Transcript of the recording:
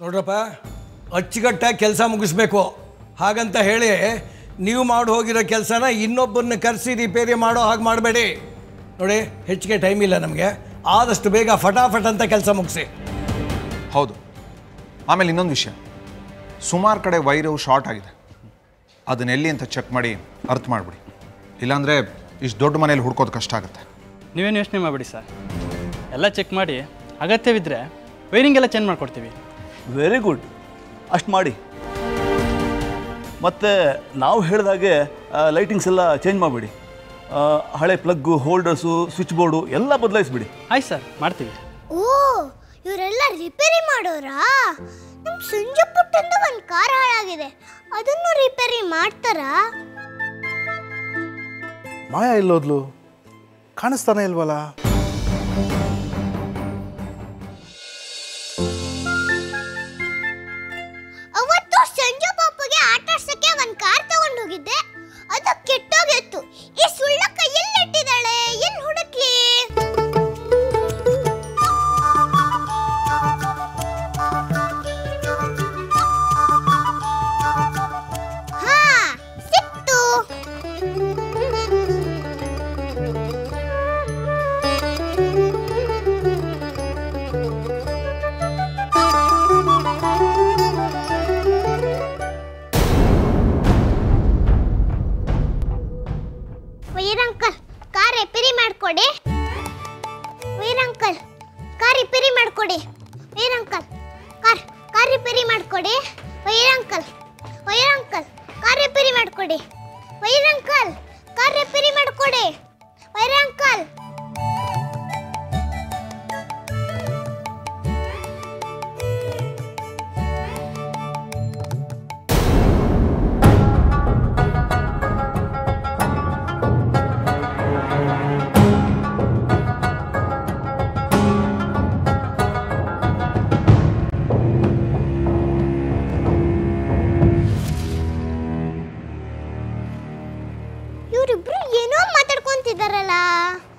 ನೋಡ್ರಪ್ಪ ಅಚ್ಚುಕಟ್ಟಾಗಿ ಕೆಲಸ ಮುಗಿಸ್ಬೇಕು. ಹಾಗಂತ ಹೇಳಿ ನೀವು ಮಾಡಿ ಹೋಗಿರೋ ಕೆಲಸನ ಇನ್ನೊಬ್ಬರನ್ನ ಕರೆಸಿ ರಿಪೇರಿ ಮಾಡೋ ಹಾಗೆ ಮಾಡಬೇಡಿ. ನೋಡಿ ಹೆಚ್ಚಿಗೆ ಟೈಮ್ ಇಲ್ಲ ನಮಗೆ. ಆದಷ್ಟು ಬೇಗ ಫಟಾಫಟ್ ಅಂತ ಕೆಲಸ ಮುಗಿಸಿ. ಹೌದು. ಆಮೇಲೆ ಇನ್ನೊಂದು ವಿಷಯ. ಸುಮಾರು ಕಡೆ ವೈರವು ಶಾರ್ಟ್ ಆಗಿದೆ. ಅದನ್ನ ಎಲ್ಲಿ ಅಂತ ಚೆಕ್ ಮಾಡಿ ಅರ್ಥ ಮಾಡಿಬಿಡಿ. ಇಲ್ಲಾಂದರೆ ಇಷ್ಟು ದೊಡ್ಡ ಮನೇಲಿ ಹುಡ್ಕೋದು ಕಷ್ಟ ಆಗುತ್ತೆ. ನೀವೇನು ಯೋಚನೆ ಮಾಡಬೇಡಿ ಸರ್? ಎಲ್ಲ ಚೆಕ್ ಮಾಡಿ ಅಗತ್ಯವಿದ್ದರೆ ವೈರಿಂಗ್ ಎಲ್ಲ ಚೇಂಜ್ ಮಾಡಿಕೊಡ್ತೀವಿ. ವೆರಿ ಗುಡ್ ಅಷ್ಟು ಮಾಡಿ. ಮತ್ತು ನಾವು ಹೇಳಿದಾಗೆ ಲೈಟಿಂಗ್ಸ್ ಎಲ್ಲ ಚೇಂಜ್ ಮಾಡಿಬಿಡಿ. ಹಳೆ ಪ್ಲಗ್ಗು ಹೋಲ್ಡರ್ಸು ಸ್ವಿಚ್ ಬೋರ್ಡು ಎಲ್ಲ ಬದಲಾಯಿಸ್ಬಿಡಿ. ಆಯ್ತು ಸರ್ ಮಾಡ್ತೀವಿ. ಓ ಇವರೆಲ್ಲ ರಿಪೇರಿ ಮಾಡೋರಾ? ನಮ್ಮ ಸಂಜೆ ಪುಟ್ಟಂದು ಒಂದು ಕಾರ್ ಹಾಳಾಗಿದೆ. ಅದನ್ನು ರಿಪೇರಿ ಮಾಡ್ತಾರಾ? ಮಾಯಾ ಇಲ್ಲೋದ್ಲು ಕಾಣಿಸ್ತಾನೆ ಇಲ್ವಲ್ಲ? Look at. ರಿಪೇರಿ ಮಾಡ್ಕೊಡಿ. ವೀರ್ ಅಂಕಲ್, ಕಾರ್ ರಿಪೇರಿ ಮಾಡ್ಕೊಡಿ. Wire uncle, car car repair ಮಾಡ್ಕೊಡಿ. Wire uncle wire uncle, car repair ಮಾಡ್ಕೊಡಿ. Wire uncle. ඉවරලා